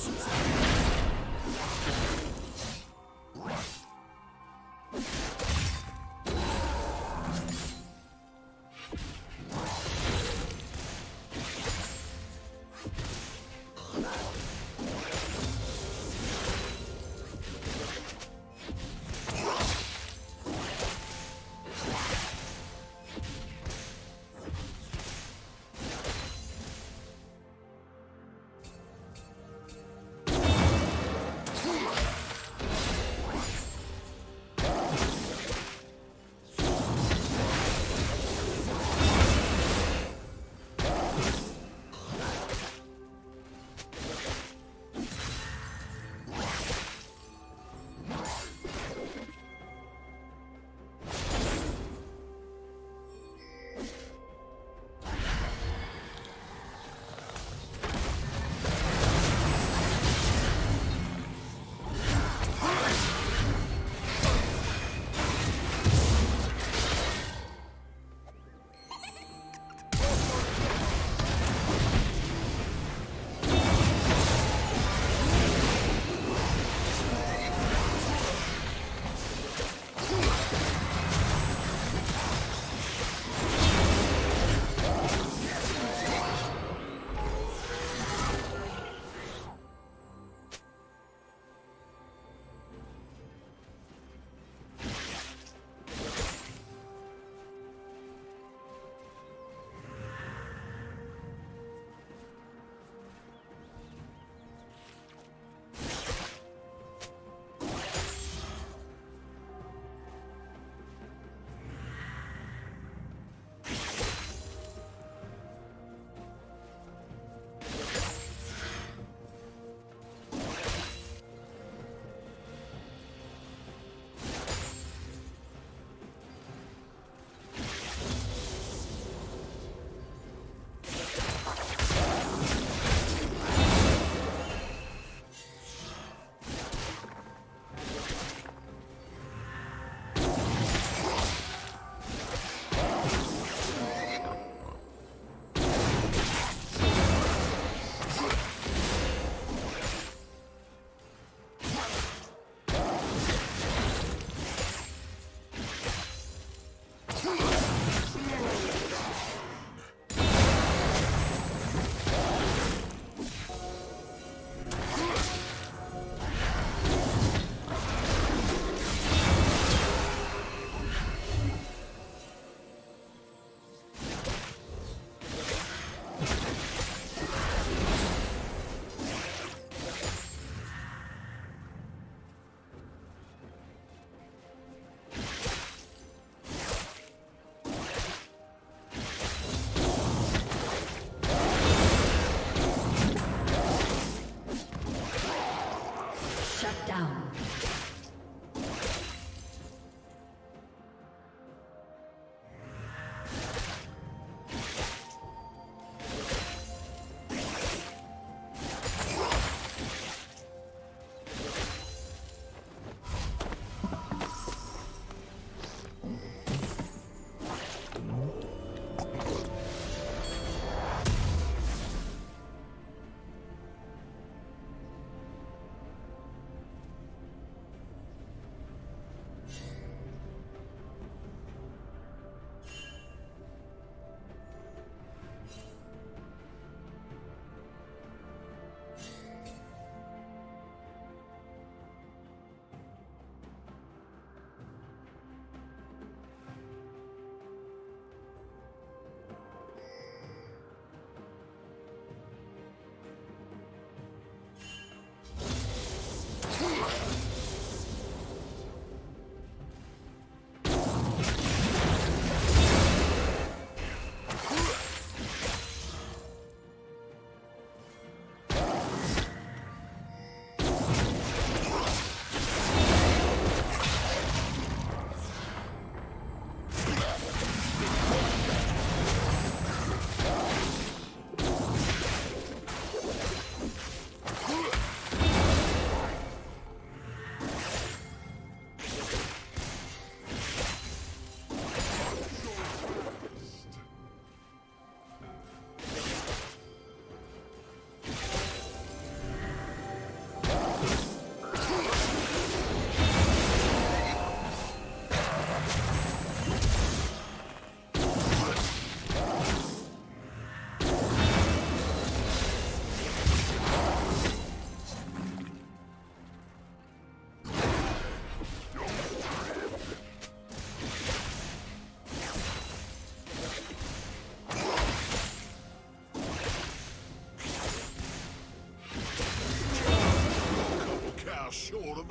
します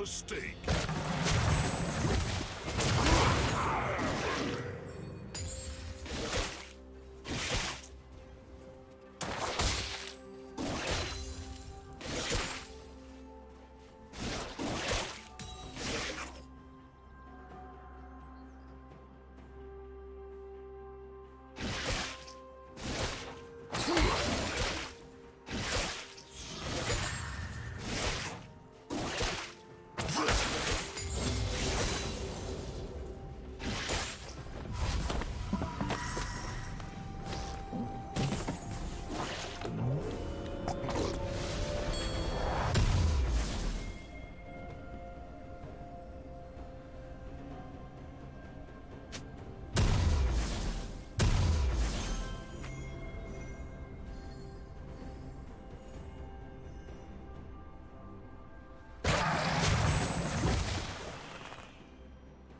mistake.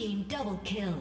Team double kill.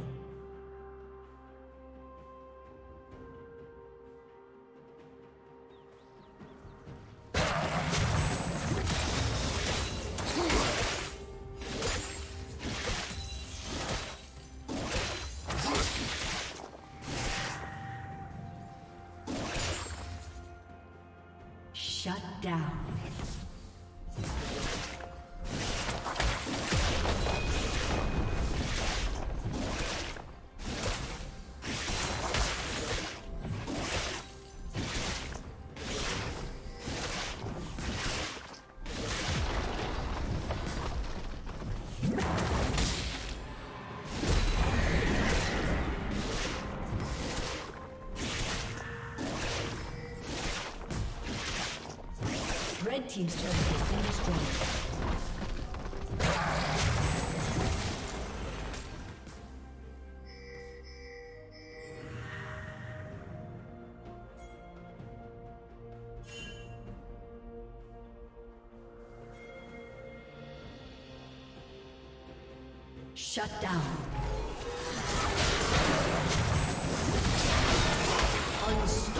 Team's turret has been destroyed. Shut down. Unstoppable.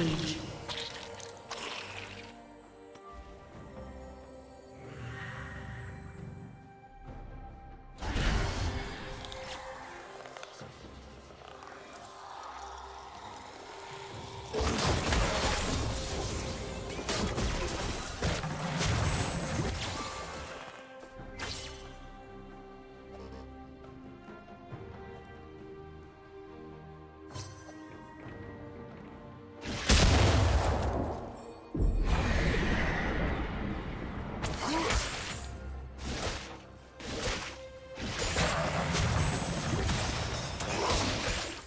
rampage.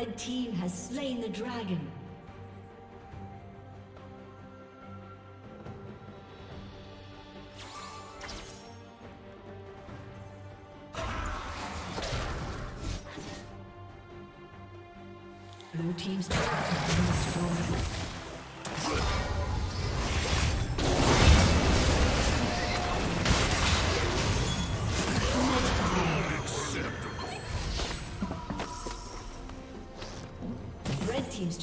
Red team has slain the dragon. Blue team's destroyed.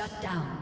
Shut down.